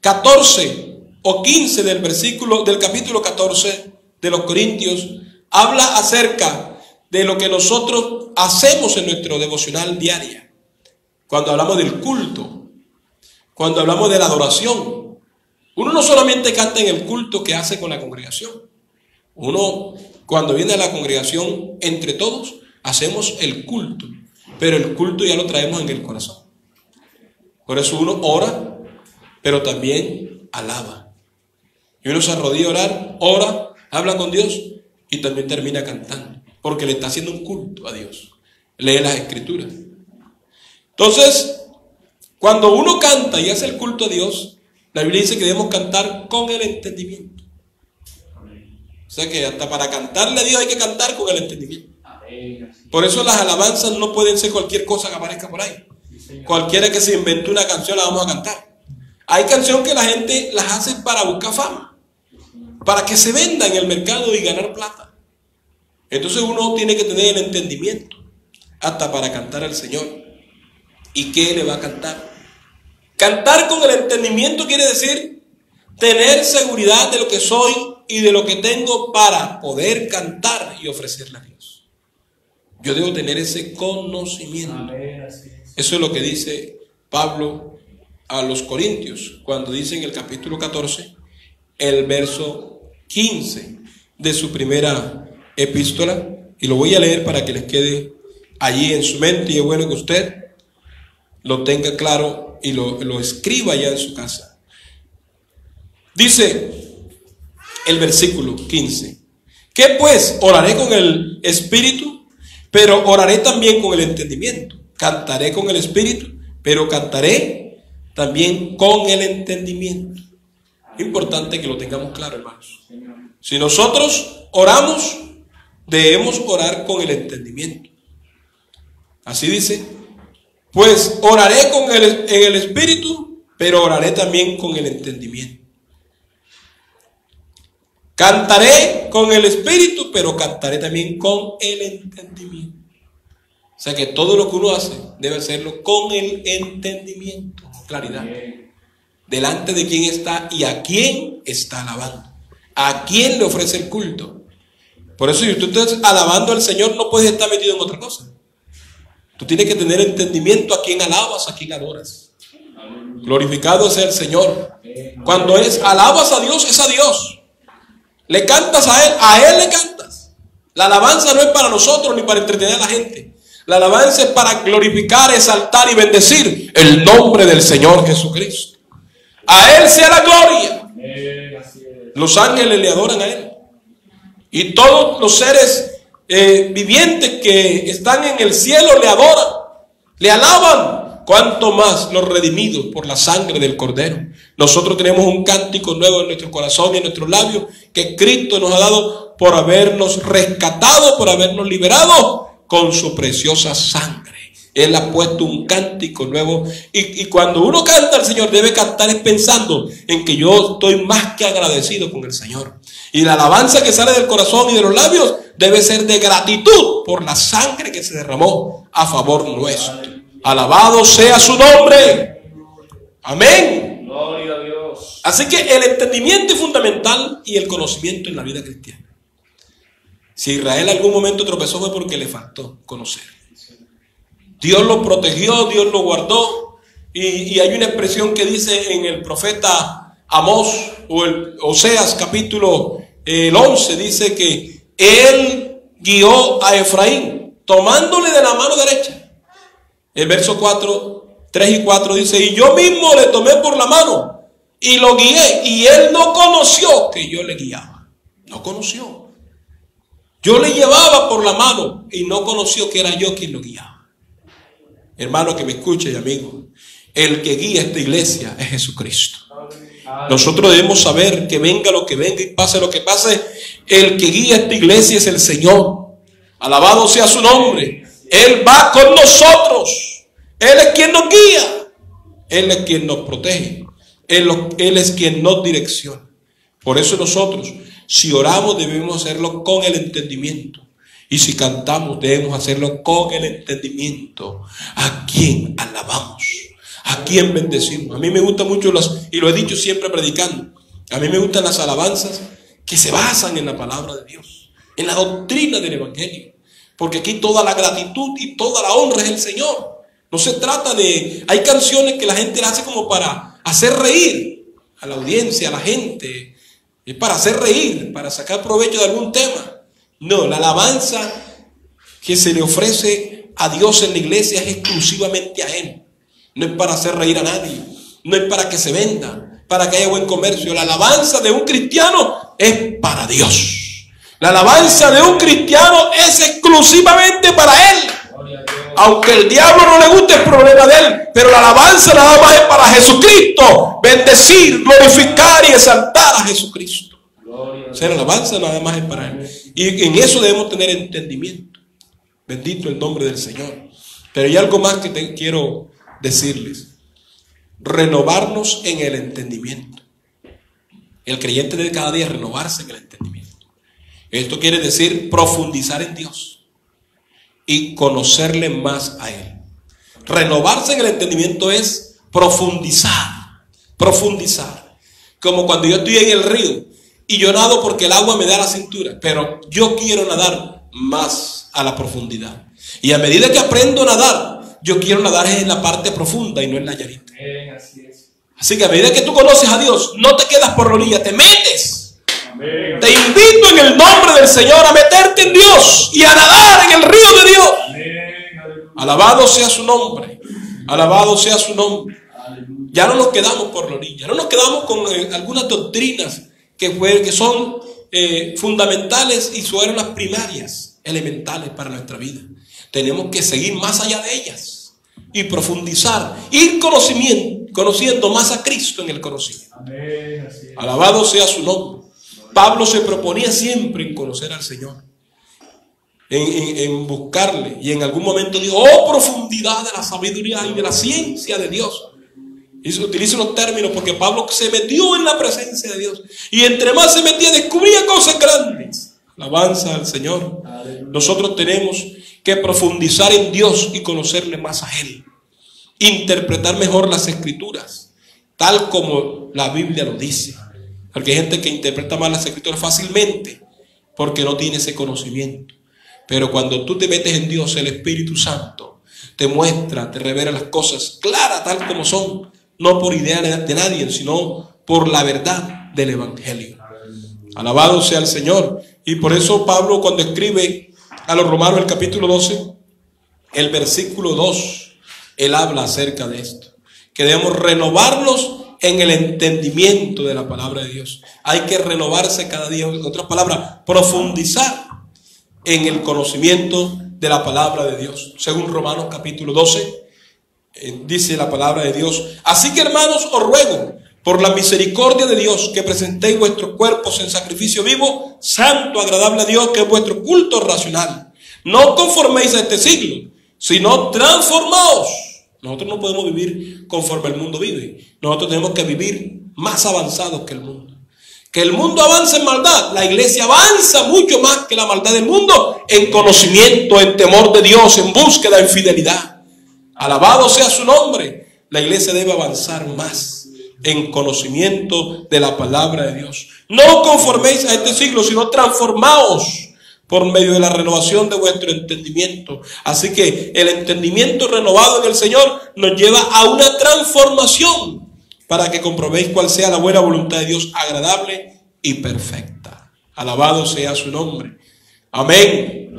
14 o 15 del versículo del capítulo 14 de los Corintios habla acerca de lo que nosotros hacemos en nuestro devocional diaria. Cuando hablamos del culto, cuando hablamos de la adoración, uno no solamente canta en el culto que hace con la congregación. Uno, cuando viene a la congregación, entre todos, hacemos el culto. Pero el culto ya lo traemos en el corazón. Por eso uno ora, pero también alaba. Y uno se arrodilla a orar, ora, habla con Dios y también termina cantando. Porque le está haciendo un culto a Dios. Lee las escrituras. Entonces, cuando uno canta y hace el culto a Dios, la Biblia dice que debemos cantar con el entendimiento. O sea que hasta para cantarle a Dios hay que cantar con el entendimiento. Por eso las alabanzas no pueden ser cualquier cosa que aparezca por ahí. Cualquiera que se invente una canción la vamos a cantar. Hay canciones que la gente las hace para buscar fama, para que se venda en el mercado y ganar plata. Entonces uno tiene que tener el entendimiento, hasta para cantar al Señor. ¿Y qué le va a cantar? Cantar con el entendimiento quiere decir tener seguridad de lo que soy y de lo que tengo para poder cantar y ofrecerle a Dios. Yo debo tener ese conocimiento. Eso es lo que dice Pablo a los Corintios cuando dice en el capítulo 14, el verso 15 de su primera epístola. Y lo voy a leer para que les quede allí en su mente y es bueno que usted lo tenga claro y lo, escriba ya en su casa. Dice el versículo 15. ¿Qué pues? Oraré con el espíritu, pero oraré también con el entendimiento. Cantaré con el espíritu, pero cantaré también con el entendimiento. Importante que lo tengamos claro, hermanos. Si nosotros oramos, debemos orar con el entendimiento. Así dice pues oraré con el, en el espíritu, pero oraré también con el entendimiento. Cantaré con el espíritu, pero cantaré también con el entendimiento. O sea que todo lo que uno hace debe hacerlo con el entendimiento, claridad. Delante de quién está y a quién está alabando. A quién le ofrece el culto. Por eso si tú estás alabando al Señor no puedes estar metido en otra cosa. Tú tienes que tener entendimiento a quién alabas, a quién adoras. Glorificado sea el Señor. Cuando es alabas a Dios, es a Dios. Le cantas a Él, a Él le cantas. La alabanza no es para nosotros ni para entretener a la gente. La alabanza es para glorificar, exaltar y bendecir el nombre del Señor Jesucristo. A Él sea la gloria. Los ángeles le adoran a Él. Y todos los seres eh, vivientes que están en el cielo le adoran, le alaban. Cuanto más los redimidos por la sangre del Cordero. Nosotros tenemos un cántico nuevo en nuestro corazón y en nuestros labios que Cristo nos ha dado por habernos rescatado, por habernos liberado con su preciosa sangre. Él ha puesto un cántico nuevo. Y, y, cuando uno canta al Señor, debe cantar pensando en que yo estoy más que agradecido con el Señor. Y la alabanza que sale del corazón y de los labios debe ser de gratitud por la sangre que se derramó a favor nuestro. Alabado sea su nombre. Amén. Gloria a Dios. Así que el entendimiento es fundamental y el conocimiento en la vida cristiana. Si Israel algún momento tropezó fue porque le faltó conocer. Dios lo protegió, Dios lo guardó. Y, y hay una expresión que dice en el profeta Amós o el Oseas capítulo el 11, dice que él guió a Efraín tomándole de la mano derecha. El verso 4, 3 y 4 dice, y yo mismo le tomé por la mano y lo guié y él no conoció que yo le guiaba. No conoció. Yo le llevaba por la mano y no conoció que era yo quien lo guiaba. Hermano que me escuche y amigo, el que guía esta iglesia es Jesucristo. Nosotros debemos saber que venga lo que venga y pase lo que pase, el que guía esta iglesia es el Señor. Alabado sea su nombre. Él va con nosotros. Él es quien nos guía. Él es quien nos protege. Él, él es quien nos direcciona. Por eso nosotros, si oramos, debemos hacerlo con el entendimiento. Y si cantamos, debemos hacerlo con el entendimiento. ¿A quién alabamos? ¿A quién bendecimos? A mí me gustan mucho las, y lo he dicho siempre predicando, a mí me gustan las alabanzas que se basan en la palabra de Dios, en la doctrina del Evangelio. Porque aquí toda la gratitud y toda la honra es el Señor. No se trata de... Hay canciones que la gente las hace como para hacer reír a la audiencia, a la gente. Es para hacer reír, para sacar provecho de algún tema. No, la alabanza que se le ofrece a Dios en la iglesia es exclusivamente a Él. No es para hacer reír a nadie. No es para que se venda, para que haya buen comercio. La alabanza de un cristiano es para Dios. La alabanza de un cristiano es exclusivamente para Él. Aunque el diablo no le guste el problema de él, pero la alabanza nada más es para Jesucristo. Bendecir, glorificar y exaltar a Jesucristo. O sea, la alabanza nada más es para Él. Y en eso debemos tener entendimiento. Bendito el nombre del Señor. Pero hay algo más que te quiero decirles, renovarnos en el entendimiento. El creyente debe cada día renovarse en el entendimiento. Esto quiere decir profundizar en Dios y conocerle más a Él. Renovarse en el entendimiento es profundizar, profundizar. Como cuando yo estoy en el río y yo nado porque el agua me da la cintura, pero yo quiero nadar más a la profundidad. Y a medida que aprendo a nadar, yo quiero nadar en la parte profunda y no en la llanita. Así que a medida que tú conoces a Dios, no te quedas por la orilla, te metes. Te invito en el nombre del Señor a meterte en Dios y a nadar en el río de Dios. Alabado sea su nombre. Alabado sea su nombre. Ya no nos quedamos por la orilla, no nos quedamos con eh, algunas doctrinas que, que son eh, fundamentales y fueron las primarias, elementales para nuestra vida. Tenemos que seguir más allá de ellas y profundizar, ir conocimiento, conociendo más a Cristo en el conocimiento. Alabado sea su nombre. Pablo se proponía siempre en conocer al Señor, en, buscarle, y en algún momento dijo, oh profundidad de la sabiduría y de la ciencia de Dios. Y se utiliza los términos porque Pablo se metió en la presencia de Dios. Y entre más se metía, descubría cosas grandes. Alabanza al Señor. Nosotros tenemos que profundizar en Dios y conocerle más a Él. Interpretar mejor las escrituras, tal como la Biblia lo dice. Porque hay gente que interpreta mal las escrituras fácilmente porque no tiene ese conocimiento. Pero cuando tú te metes en Dios, el Espíritu Santo te muestra, te revela las cosas claras tal como son, no por idea de nadie, sino por la verdad del Evangelio. Alabado sea el Señor. Y por eso Pablo cuando escribe a los romanos el capítulo 12, el versículo 2, él habla acerca de esto. Que debemos renovarnos en el entendimiento de la palabra de Dios. Hay que renovarse cada día, en otras palabras, profundizar en el conocimiento de la palabra de Dios. Según Romanos capítulo 12, eh, dice la palabra de Dios. Así que hermanos, os ruego por la misericordia de Dios, que presentéis vuestros cuerpos en sacrificio vivo, santo, agradable a Dios, que es vuestro culto racional. No conforméis a este siglo, sino transformaos. Nosotros no podemos vivir conforme el mundo vive. Nosotros tenemos que vivir más avanzados que el mundo. Que el mundo avance en maldad. La iglesia avanza mucho más que la maldad del mundo en conocimiento, en temor de Dios, en búsqueda, en fidelidad. Alabado sea su nombre. La iglesia debe avanzar más en conocimiento de la palabra de Dios. No conforméis a este siglo, sino transformaos por medio de la renovación de vuestro entendimiento. Así que el entendimiento renovado en el Señor nos lleva a una transformación para que comprobéis cuál sea la buena voluntad de Dios agradable y perfecta. Alabado sea su nombre. Amén.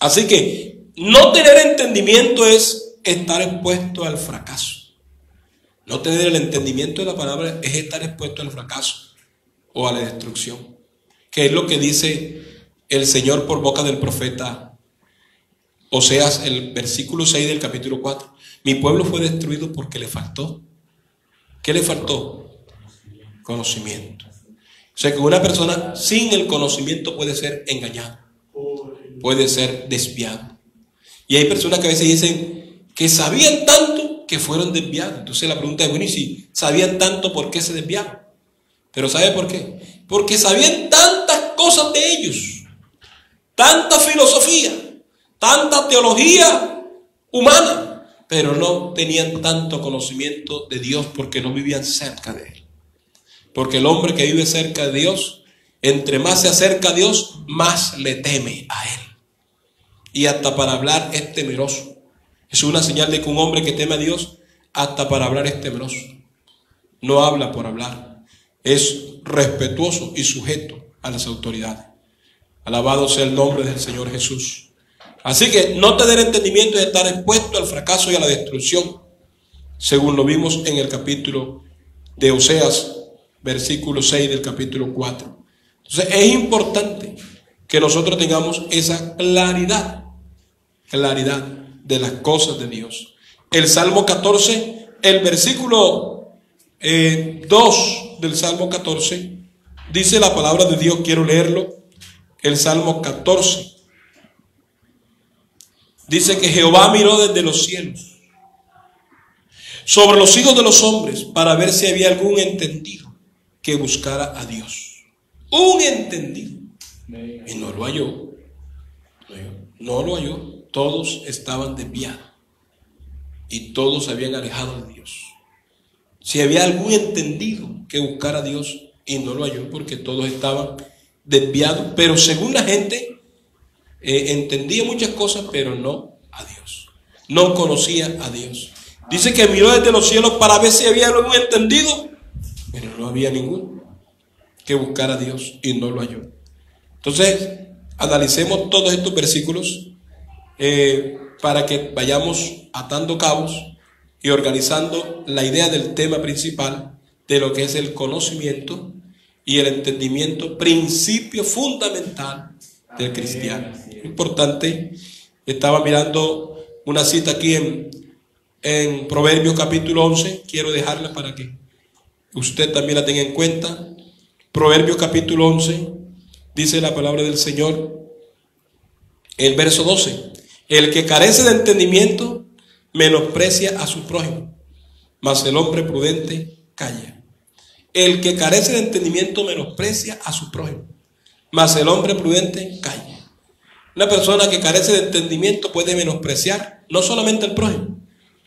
Así que no tener entendimiento es estar expuesto al fracaso. No tener el entendimiento de la palabra es estar expuesto al fracaso o a la destrucción. Que es lo que dice el Señor por boca del profeta Oseas, el versículo 6 del capítulo 4. Mi pueblo fue destruido porque le faltó ¿Qué le faltó? Conocimiento. O sea que una persona sin el conocimiento puede ser engañada, puede ser desviada. Y hay personas que a veces dicen que sabían tanto que fueron desviados. Entonces la pregunta es, bueno, ¿y si sabían tanto por qué se desviaron? Pero ¿sabe por qué? Porque sabían tantas cosas de ellos, tanta filosofía, tanta teología humana, pero no tenían tanto conocimiento de Dios porque no vivían cerca de Él. Porque el hombre que vive cerca de Dios, entre más se acerca a Dios, más le teme a Él. Y hasta para hablar es temeroso. Es una señal de que un hombre que teme a Dios, hasta para hablar es temeroso. No habla por hablar. Es respetuoso y sujeto a las autoridades. Alabado sea el nombre del Señor Jesús. Así que no tener entendimiento es estar expuesto al fracaso y a la destrucción, según lo vimos en el capítulo de Oseas, versículo 6 del capítulo 4. Entonces es importante que nosotros tengamos esa claridad, claridad de las cosas de Dios. El Salmo 14, el versículo 2 eh, del Salmo 14, dice la palabra de Dios, quiero leerlo, el Salmo 14 Dice que Jehová miró desde los cielos sobre los hijos de los hombres para ver si había algún entendido que buscara a Dios. Un entendido. Y no lo halló. No lo halló. Todos estaban desviados. Y todos se habían alejado de Dios. Si había algún entendido que buscara a Dios y no lo halló porque todos estaban desviados. Pero según la gente, eh, entendía muchas cosas, pero no a Dios. No conocía a Dios. Dice que miró desde los cielos para ver si había algún entendido, pero no había ninguno que buscara a Dios y no lo halló. Entonces, analicemos todos estos versículos eh, para que vayamos atando cabos y organizando la idea del tema principal de lo que es el conocimiento y el entendimiento, principio fundamental del cristiano. Importante, estaba mirando una cita aquí en, en Proverbios capítulo 11, quiero dejarla para que usted también la tenga en cuenta. Proverbios capítulo 11, dice la palabra del Señor, el verso 12, el que carece de entendimiento menosprecia a su prójimo, mas el hombre prudente calla. El que carece de entendimiento menosprecia a su prójimo, mas el hombre prudente calla. Una persona que carece de entendimiento puede menospreciar no solamente al prójimo,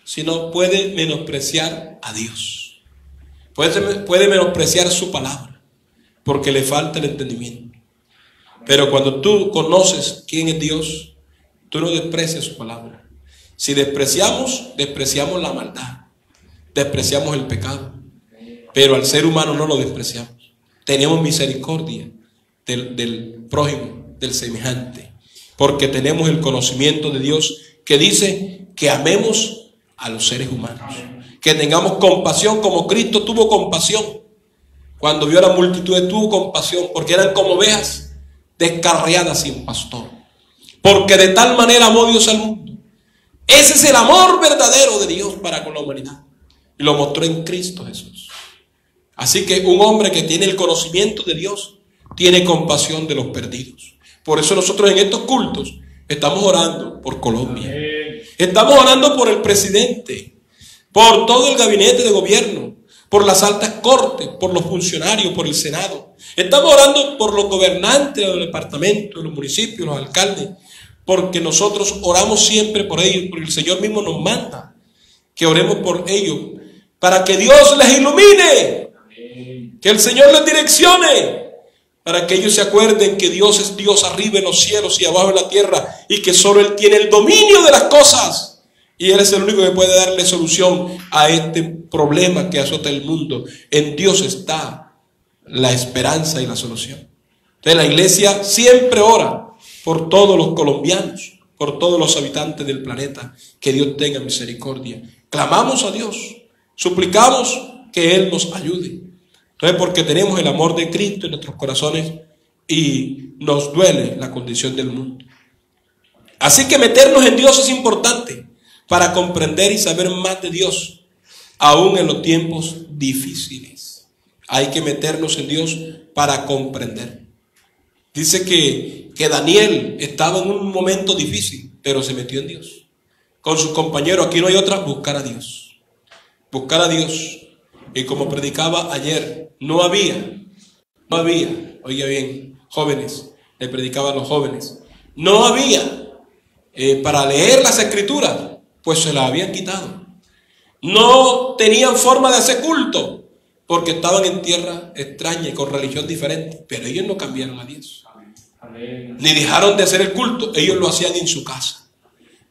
sino puede menospreciar a Dios. Puede, puede menospreciar su palabra, porque le falta el entendimiento. Pero cuando tú conoces quién es Dios, tú no desprecias su palabra. Si despreciamos, despreciamos la maldad, despreciamos el pecado. Pero al ser humano no lo despreciamos. Tenemos misericordia del, prójimo, del semejante, porque tenemos el conocimiento de Dios que dice que amemos a los seres humanos, que tengamos compasión como Cristo tuvo compasión. Cuando vio a la multitud tuvo compasión, porque eran como ovejas descarriadas sin pastor. Porque de tal manera amó Dios al mundo. Ese es el amor verdadero de Dios para con la humanidad. Y lo mostró en Cristo Jesús. Así que un hombre que tiene el conocimiento de Dios tiene compasión de los perdidos. Por eso nosotros en estos cultos estamos orando por Colombia. Estamos orando por el presidente, por todo el gabinete de gobierno, por las altas cortes, por los funcionarios, por el Senado. Estamos orando por los gobernantes de los departamentos, los municipios, los alcaldes, porque nosotros oramos siempre por ellos, porque el Señor mismo nos manda que oremos por ellos, para que Dios les ilumine, que el Señor les direccione, para que ellos se acuerden que Dios es Dios arriba en los cielos y abajo en la tierra, y que solo Él tiene el dominio de las cosas. Y Él es el único que puede darle solución a este problema que azota el mundo. En Dios está la esperanza y la solución. Entonces la iglesia siempre ora por todos los colombianos, por todos los habitantes del planeta, que Dios tenga misericordia. Clamamos a Dios, suplicamos que Él nos ayude. Entonces, porque tenemos el amor de Cristo en nuestros corazones y nos duele la condición del mundo. Así que meternos en Dios es importante para comprender y saber más de Dios, aún en los tiempos difíciles. Hay que meternos en Dios para comprender. Dice que, que Daniel estaba en un momento difícil, pero se metió en Dios. Con sus compañeros, aquí no hay otra, buscar a Dios. Buscar a Dios. Y como predicaba ayer, no había, no había, oiga bien, jóvenes, le predicaba a los jóvenes, no había eh, para leer las escrituras pues se la habían quitado. No tenían forma de hacer culto, porque estaban en tierra extraña y con religión diferente, pero ellos no cambiaron a Dios. Ni dejaron de hacer el culto, ellos lo hacían en su casa.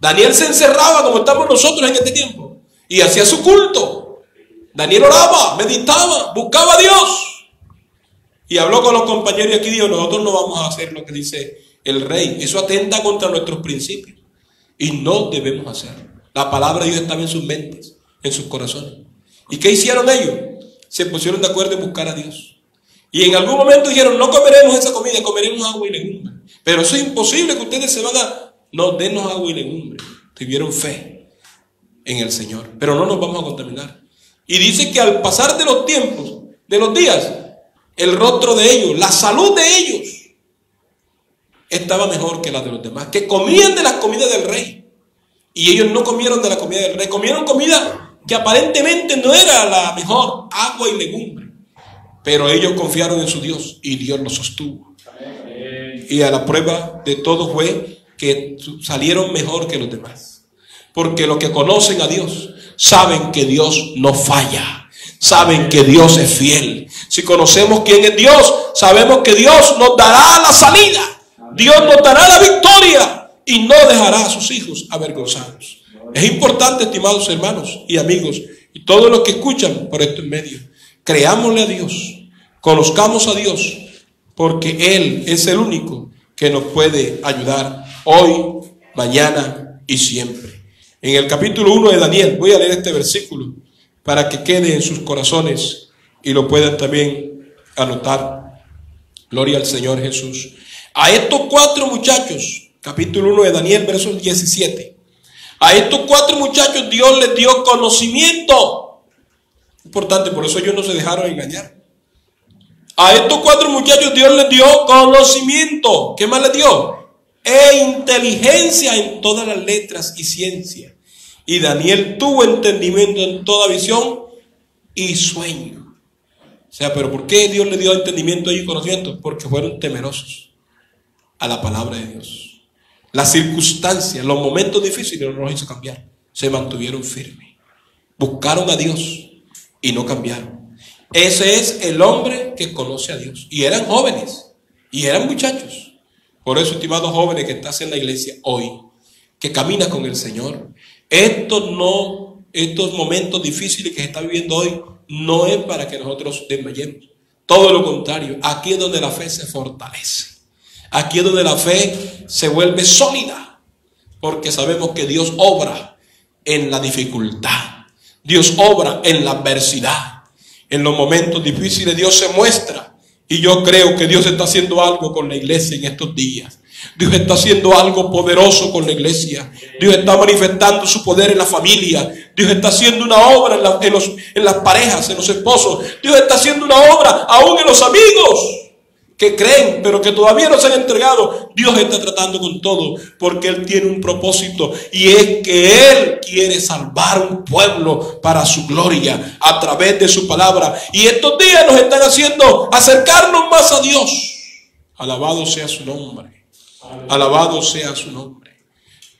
Daniel se encerraba como estamos nosotros en este tiempo y hacía su culto. Daniel oraba, meditaba, buscaba a Dios. Y habló con los compañeros y aquí dijo, nosotros no vamos a hacer lo que dice el rey. Eso atenta contra nuestros principios. Y no debemos hacerlo. La palabra de Dios estaba en sus mentes, en sus corazones. ¿Y qué hicieron ellos? Se pusieron de acuerdo en buscar a Dios. Y en algún momento dijeron, no comeremos esa comida, comeremos agua y legumbre. Pero eso es imposible que ustedes se van a... No, denos agua y legumbre. Tuvieron fe en el Señor. Pero no nos vamos a contaminar. Y dice que al pasar de los tiempos, de los días, el rostro de ellos, la salud de ellos, estaba mejor que la de los demás, que comían de las comidas del rey. Y ellos no comieron de la comida del rey, comieron comida que aparentemente no era la mejor, agua y legumbre. Pero ellos confiaron en su Dios y Dios los sostuvo. Y a la prueba de todo fue que salieron mejor que los demás. Porque los que conocen a Dios saben que Dios no falla. Saben que Dios es fiel. Si conocemos quién es Dios, sabemos que Dios nos dará la salida. Dios nos dará la victoria y no dejará a sus hijos avergonzados. Es importante, estimados hermanos y amigos, y todos los que escuchan por estos medios, creámosle a Dios, conozcamos a Dios, porque Él es el único que nos puede ayudar hoy, mañana y siempre. En el capítulo 1 de Daniel, voy a leer este versículo para que quede en sus corazones y lo puedan también anotar. Gloria al Señor Jesús. A estos cuatro muchachos capítulo 1 de Daniel, verso 17. A estos cuatro muchachos Dios les dio conocimiento. Importante, por eso ellos no se dejaron engañar. A estos cuatro muchachos Dios les dio conocimiento. ¿Qué más les dio? E inteligencia en todas las letras y ciencia. Y Daniel tuvo entendimiento en toda visión y sueño. O sea, pero ¿por qué Dios le dio entendimiento y conocimiento? Porque fueron temerosos a la palabra de Dios. Las circunstancias, los momentos difíciles no los hizo cambiar. Se mantuvieron firmes. Buscaron a Dios y no cambiaron. Ese es el hombre que conoce a Dios. Y eran jóvenes. Y eran muchachos. Por eso, estimados jóvenes que estás en la iglesia hoy, que caminas con el Señor, estos no, estos momentos difíciles que se está viviendo hoy, no es para que nosotros desmayemos. Todo lo contrario, aquí es donde la fe se fortalece. Aquí es donde la fe se vuelve sólida, porque sabemos que Dios obra en la dificultad. Dios obra en la adversidad. En los momentos difíciles Dios se muestra. Y yo creo que Dios está haciendo algo con la iglesia en estos días. Dios está haciendo algo poderoso con la iglesia. Dios está manifestando su poder en la familia. Dios está haciendo una obra en, en las parejas, en los esposos. Dios está haciendo una obra aún en los amigos. que creen, pero que todavía no se han entregado, Dios está tratando con todo, porque Él tiene un propósito y es que Él quiere salvar un pueblo para su gloria a través de su palabra. Y estos días nos están haciendo acercarnos más a Dios. Alabado sea su nombre. Alabado sea su nombre.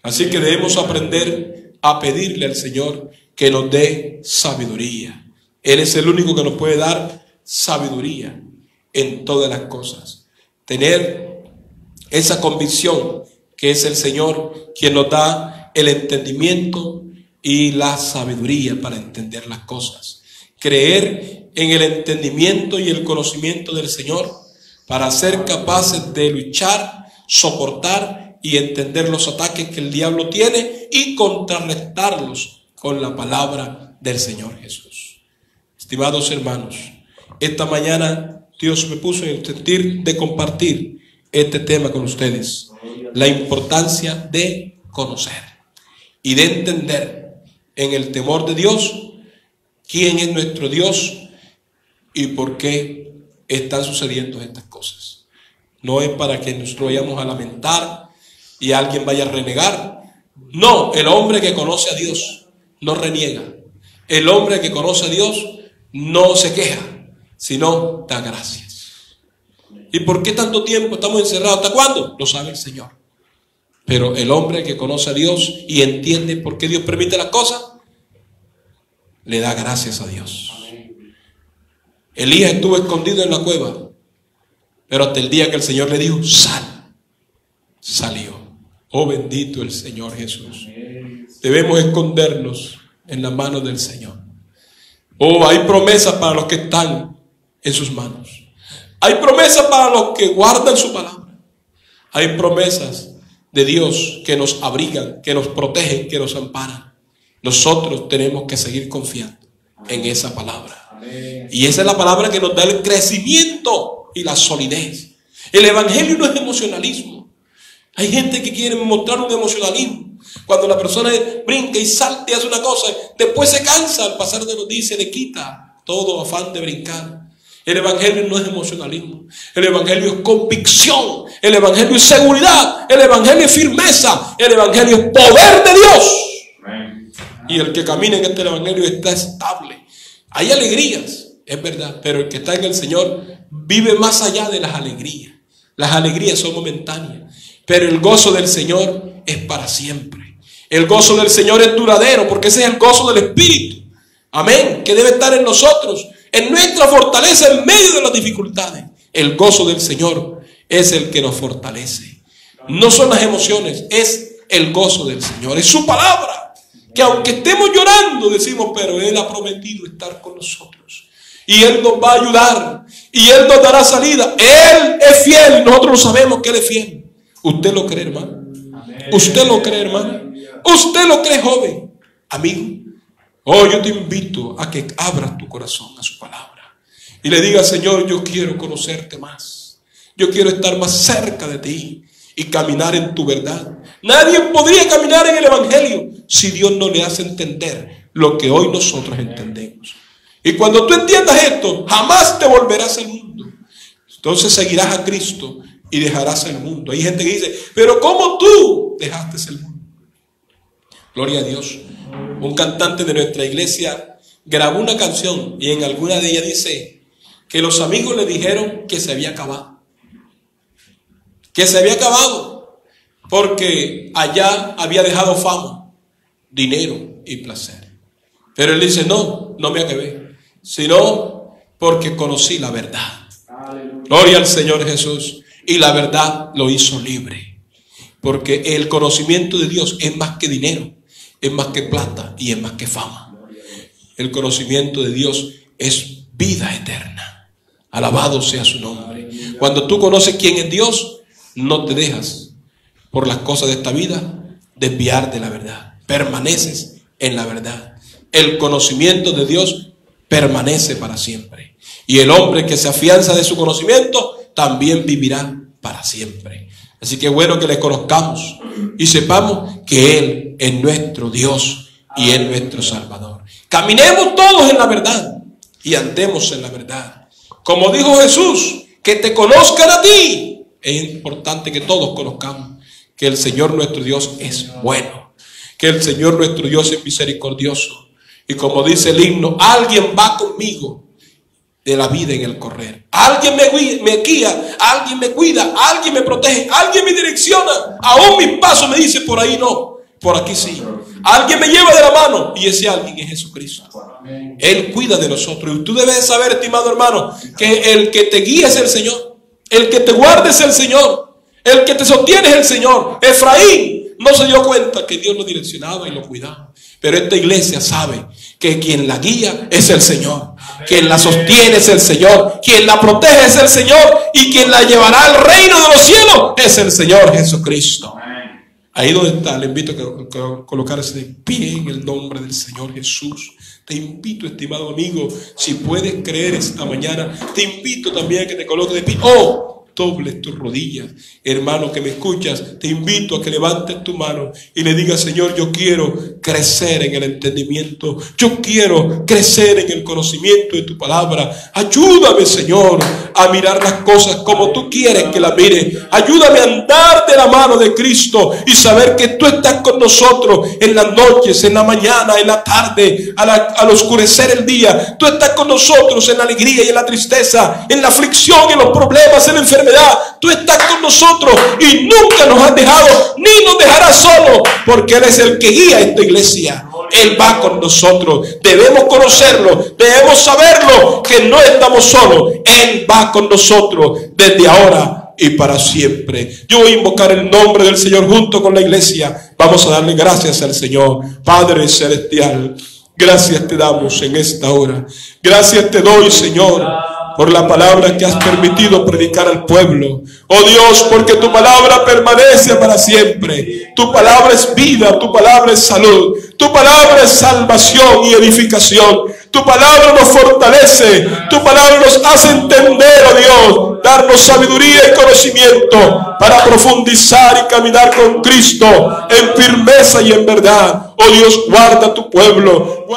Así que debemos aprender a pedirle al Señor que nos dé sabiduría. Él es el único que nos puede dar sabiduría en todas las cosas. Tener esa convicción que es el Señor quien nos da el entendimiento y la sabiduría para entender las cosas. Creer en el entendimiento y el conocimiento del Señor para ser capaces de luchar, soportar y entender los ataques que el diablo tiene y contrarrestarlos con la palabra del Señor Jesús. Estimados hermanos, esta mañana Dios me puso en el sentir de compartir este tema con ustedes. La importancia de conocer y de entender en el temor de Dios quién es nuestro Dios y por qué están sucediendo estas cosas. No es para que nos vayamos a lamentar y alguien vaya a renegar. No, el hombre que conoce a Dios no reniega. El hombre que conoce a Dios no se queja sino da gracias. ¿Y por qué tanto tiempo estamos encerrados? ¿Hasta cuándo? Lo sabe el Señor. Pero el hombre que conoce a Dios y entiende por qué Dios permite las cosas, le da gracias a Dios. Elías estuvo escondido en la cueva, pero hasta el día que el Señor le dijo, sal, salió. Oh bendito el Señor Jesús. Debemos escondernos en la mano del Señor. Oh, hay promesas para los que están en sus manos. Hay promesas para los que guardan su palabra. Hay promesas de Dios que nos abrigan, que nos protegen, que nos amparan. Nosotros tenemos que seguir confiando en esa palabra. Y esa es la palabra que nos da el crecimiento y la solidez. El Evangelio no es emocionalismo. Hay gente que quiere mostrar un emocionalismo. Cuando la persona brinca y salta y hace una cosa, después se cansa al pasar de los días se le quita todo afán de brincar. El Evangelio no es emocionalismo. El Evangelio es convicción. El Evangelio es seguridad. El Evangelio es firmeza. El Evangelio es poder de Dios. Y el que camina en este Evangelio está estable. Hay alegrías, es verdad, pero el que está en el Señor vive más allá de las alegrías. Las alegrías son momentáneas, pero el gozo del Señor es para siempre. El gozo del Señor es duradero porque ese es el gozo del Espíritu. Amén, que debe estar en nosotros en nuestra fortaleza en medio de las dificultades. El gozo del Señor es el que nos fortalece. No son las emociones, es el gozo del Señor, es su palabra. Que aunque estemos llorando, decimos, pero Él ha prometido estar con nosotros. Y Él nos va a ayudar. Y Él nos dará salida. Él es fiel y nosotros sabemos que Él es fiel. ¿Usted lo cree, hermano? ¿Usted lo cree, hermano? ¿Usted lo cree, joven? Amigo. Oh, yo te invito a que abras tu corazón a su palabra y le digas, Señor, yo quiero conocerte más. Yo quiero estar más cerca de ti y caminar en tu verdad. Nadie podría caminar en el Evangelio si Dios no le hace entender lo que hoy nosotros entendemos. Y cuando tú entiendas esto, jamás te volverás al mundo. Entonces seguirás a Cristo y dejarás el mundo. Hay gente que dice, pero ¿cómo tú dejaste el mundo? Gloria a Dios un cantante de nuestra iglesia grabó una canción y en alguna de ellas dice que los amigos le dijeron que se había acabado. Que se había acabado porque allá había dejado fama, dinero y placer. Pero él dice, no, no me acabé, sino porque conocí la verdad. Gloria al Señor Jesús. Y la verdad lo hizo libre. Porque el conocimiento de Dios es más que dinero es más que plata y es más que fama. El conocimiento de Dios es vida eterna. Alabado sea su nombre. Cuando tú conoces quién es Dios, no te dejas por las cosas de esta vida desviar de la verdad. Permaneces en la verdad. El conocimiento de Dios permanece para siempre. Y el hombre que se afianza de su conocimiento también vivirá para siempre. Así que bueno que le conozcamos y sepamos que Él es nuestro Dios y es nuestro Salvador. Caminemos todos en la verdad y andemos en la verdad. Como dijo Jesús, que te conozcan a ti. Es importante que todos conozcamos que el Señor nuestro Dios es bueno, que el Señor nuestro Dios es misericordioso. Y como dice el himno, alguien va conmigo de la vida en el correr. Alguien me, me guía, alguien me cuida, alguien me protege, alguien me direcciona. Aún mis pasos me dice por ahí no, por aquí sí. Alguien me lleva de la mano y ese alguien es Jesucristo. Él cuida de nosotros. Y tú debes saber, estimado hermano, que el que te guía es el Señor. El que te guarda es el Señor. El que te sostiene es el Señor. Efraín no se dio cuenta que Dios lo direccionaba y lo cuidaba. Pero esta iglesia sabe que quien la guía es el Señor. Quien la sostiene es el Señor. Quien la protege es el Señor. Y quien la llevará al reino de los cielos es el Señor Jesucristo. Ahí donde está, le invito a colocarse de pie en el nombre del Señor Jesús. Te invito, estimado amigo, si puedes creer esta mañana, te invito también a que te coloques de pie. Oh, dobles tus rodillas. Hermano que me escuchas, te invito a que levantes tu mano y le digas, Señor, yo quiero crecer en el entendimiento. Yo quiero crecer en el conocimiento de tu palabra. Ayúdame, Señor, a mirar las cosas como tú quieres que las mire. Ayúdame a andar de la mano de Cristo y saber que tú estás con nosotros en las noches, en la mañana, en la tarde, al oscurecer el día. Tú estás con nosotros en la alegría y en la tristeza, en la aflicción, en los problemas, en la enfermedad Tú estás con nosotros y nunca nos has dejado ni nos dejarás solo porque Él es el que guía esta iglesia. Él va con nosotros. Debemos conocerlo, debemos saberlo que no estamos solos. Él va con nosotros desde ahora y para siempre. Yo voy a invocar el nombre del Señor junto con la iglesia. Vamos a darle gracias al Señor, Padre Celestial. Gracias te damos en esta hora. Gracias te doy, Señor por la palabra que has permitido predicar al pueblo. Oh Dios, porque tu palabra permanece para siempre. Tu palabra es vida, tu palabra es salud, tu palabra es salvación y edificación. Tu palabra nos fortalece, tu palabra nos hace entender, oh Dios, darnos sabiduría y conocimiento para profundizar y caminar con Cristo en firmeza y en verdad. Oh Dios, guarda tu pueblo.